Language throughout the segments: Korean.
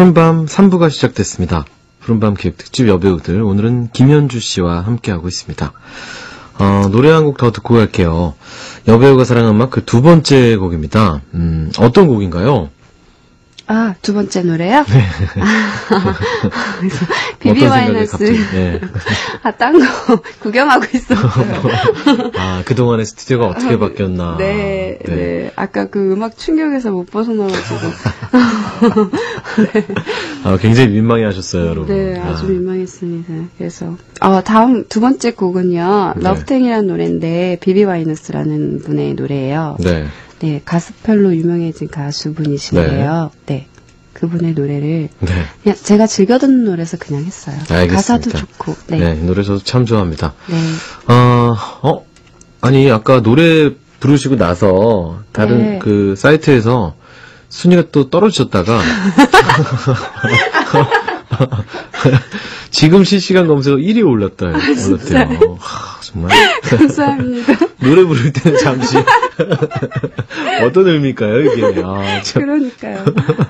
푸른밤 3부가 시작됐습니다. 푸른밤 기획 특집 여배우들 오늘은 김현주 씨와 함께하고 있습니다. 어, 노래 한 곡 더 듣고 갈게요. 여배우가 사랑한 음악 그 두 번째 곡입니다. 음, 어떤 곡인가요? 아, 두 번째 노래요? 네. 그래서 비비. 갑자기, 네. 아, 딴 거 구경하고 있었어요. 아, 그동안의 스튜디오가 어떻게 바뀌었나. 네, 네, 아까 그 음악 충격에서 못 벗어나가지고. 아, 굉장히 민망해 하셨어요, 여러분. 네, 아주 아, 민망했습니다. 그래서, 어, 다음 두 번째 곡은요, 네. 러브탱이라는 노래인데, 비비 와이너스라는 분의 노래예요. 네. 네, 가수펠로 유명해진 가수분이신데요. 네. 그분의 노래를 네. 제가 즐겨 듣는 노래에서 그냥 했어요. 알겠습니다. 가사도 좋고. 네. 네. 이 노래 저도 참 좋아합니다. 네. 아, 어? 아니, 아까 노래 부르시고 나서 다른 네. 그 사이트에서 순위가 또 떨어지셨다가 지금 실시간 검색어 1위 올랐다, 올랐대요. 하, 정말. 감사합니다. 노래 부를 때는 잠시. 어떤 의미일까요, 이게? 아, 참. 그러니까요.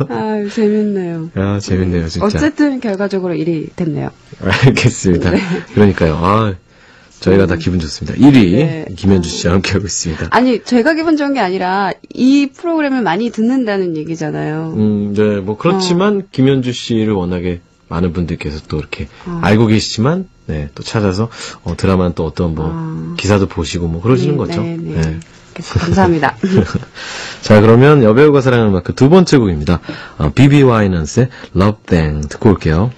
아, 재밌네요. 야, 재밌네요, 진짜. 어쨌든 결과적으로 1위 됐네요. 알겠습니다. 그러니까요. 아, 저희가 다 기분 좋습니다. 1위, 네. 김현주 씨와 함께하고 있습니다. 아니, 제가 기분 좋은 게 아니라 이 프로그램을 많이 듣는다는 얘기잖아요. 음, 네, 뭐, 그렇지만, 김현주 씨를 워낙에 많은 분들께서 또 이렇게 어. 알고 계시지만, 네, 또 찾아서, 어, 드라마는 또 어떤 뭐, 아. 기사도 보시고 뭐, 그러시는 네, 거죠. 네, 네. 그래서 감사합니다. 자, 그러면 여배우가 사랑하는 그두 번째 곡입니다. 어, 비비 와이넌스의 Love Thing 듣고 올게요.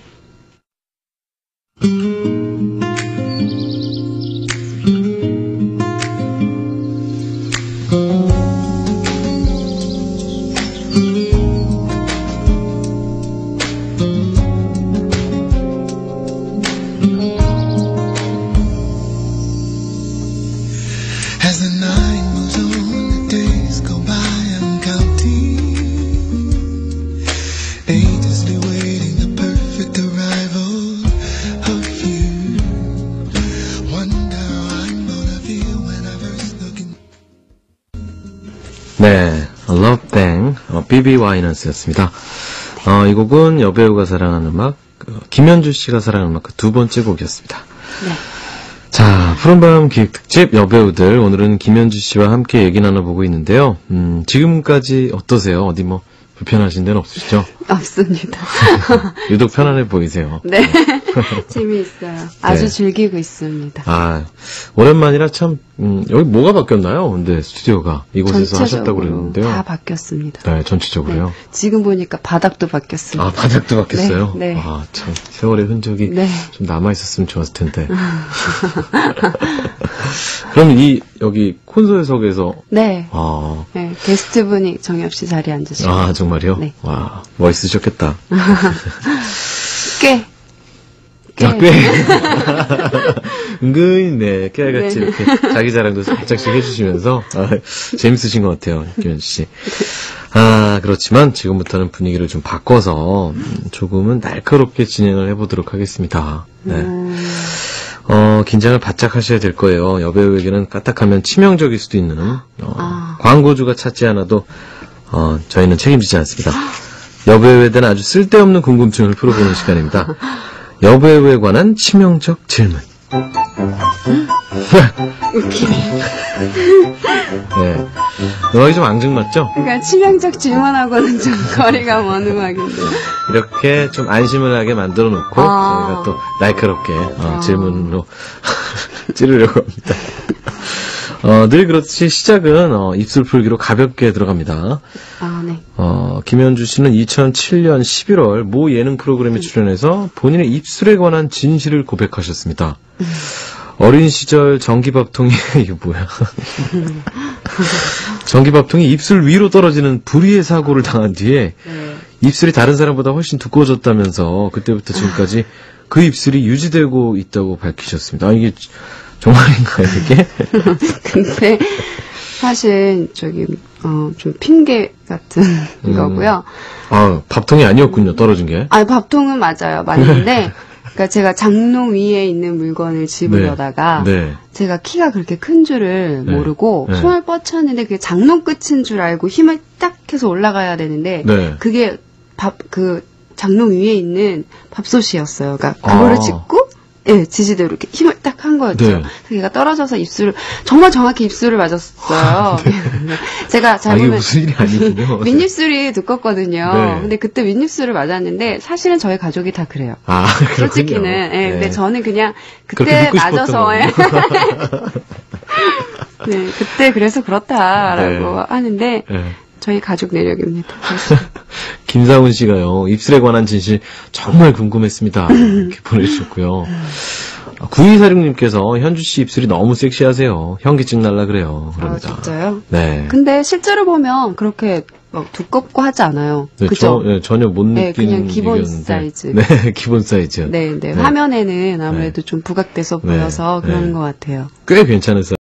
비비 와이넌스였습니다. 어, 이 곡은 여배우가 사랑하는 음악, 그, 김현주 씨가 사랑하는 음악 그 두 번째 곡이었습니다. 네. 자, 푸른밤 기획 특집 여배우들 오늘은 김현주 씨와 함께 얘기 나눠보고 있는데요. 음, 지금까지 어떠세요? 어디 뭐 불편하신 데는 없으시죠? 없습니다. 유독 편안해 보이세요. 네. 재미있어요. 아주 네. 즐기고 있습니다. 아, 오랜만이라 참, 음, 여기 뭐가 바뀌었나요? 근데 스튜디오가 이곳에서 하셨다고 전체적으로 그랬는데요. 다 바뀌었습니다. 네, 전체적으로요. 네. 지금 보니까 바닥도 바뀌었습니다. 아, 바닥도 바뀌었어요? 네, 네. 아, 참, 세월의 흔적이 네. 좀 남아있었으면 좋았을 텐데. 그럼 이, 여기 콘솔석에서, 네. 아, 네, 게스트분이 정엽 씨 자리에 앉으시고 아, 정말요? 네. 와, 멋있 으셨겠다. 꽤 아, 꽤. 은근히, 네, 깨알같이 네. 이렇게 자기 자랑도 살짝씩 해주시면서, 아, 재밌으신 것 같아요, 김현주 씨. 아, 그렇지만 지금부터는 분위기를 좀 바꿔서, 음, 조금은 날카롭게 진행을 해보도록 하겠습니다. 네. 음, 어, 긴장을 바짝 하셔야 될 거예요. 여배우에게는 까딱하면 치명적일 수도 있는, 어, 아. 광고주가 찾지 않아도, 어, 저희는 책임지지 않습니다. 여배우에 대한 아주 쓸데없는 궁금증을 풀어보는 시간입니다. 여배우에 관한 치명적 질문. 네. 음악이 좀 앙증맞죠? 그러니까 치명적 질문하고는 좀 거리가 먼 음악인데. 이렇게 좀 안심을 하게 만들어 놓고 아. 저희가 또 날카롭게 어, 아. 질문으로 찌르려고 합니다. 어, 늘 그렇듯이 시작은 어, 입술 풀기로 가볍게 들어갑니다. 아, 네. 어, 김현주 씨는 2007년 11월 모 예능 프로그램에 출연해서 본인의 입술에 관한 진실을 고백하셨습니다. 어린 시절 전기밥통이 이게 뭐야? 전기밥통이 입술 위로 떨어지는 불의의 사고를 당한 뒤에 네. 입술이 다른 사람보다 훨씬 두꺼워졌다면서 그때부터 지금까지 그 입술이 유지되고 있다고 밝히셨습니다. 아, 이게 정말인가요, 이게? 근데 사실 저기 어, 좀 핑계 같은 음. 거고요. 아, 밥통이 아니었군요, 떨어진 게. 아, 밥통은 맞아요. 맞는데 그러니까 제가 장롱 위에 있는 물건을 집으려다가 네. 제가 키가 그렇게 큰 줄을 네. 모르고 네. 손을 뻗쳤는데 그게 장롱 끝인 줄 알고 힘을 딱 해서 올라가야 되는데 네. 그게 밥 그 장롱 위에 있는 밥솥이었어요. 그러니까 그거를 아. 짚고 예, 지지대로 이렇게 힘을 딱 한 거였죠. 네. 그래서 걔가 떨어져서 입술을 정말 정확히 입술을 맞았어요. 제가 아, 잘못은 무슨 일이 아니군요. 윗입술이 두껍거든요. 네. 근데 그때 윗입술을 맞았는데 사실은 저희 가족이 다 그래요. 아, 그렇군요. 솔직히는. 예, 네. 근데 저는 그냥 그때 맞아서 예. 네, 그때 그래서 그렇다라고 네. 하는데 네. 저희 가족 내력입니다. 김상훈 씨가요, 입술에 관한 진실 정말 궁금했습니다. 이렇게 보내주셨고요. 9246님께서 현주 씨 입술이 너무 섹시하세요. 현기증 날라 그래요. 아, 그럽니다. 진짜요? 네. 근데 실제로 보면 그렇게 막 두껍고 하지 않아요. 네, 그죠? 저, 네, 전혀 못 네, 느끼는 그냥 기본 의견인데. 사이즈. 네, 기본 사이즈. 네, 네, 네. 화면에는 아무래도 좀 부각돼서 네, 보여서 네. 그러는 것 같아요. 꽤 괜찮은 사이즈.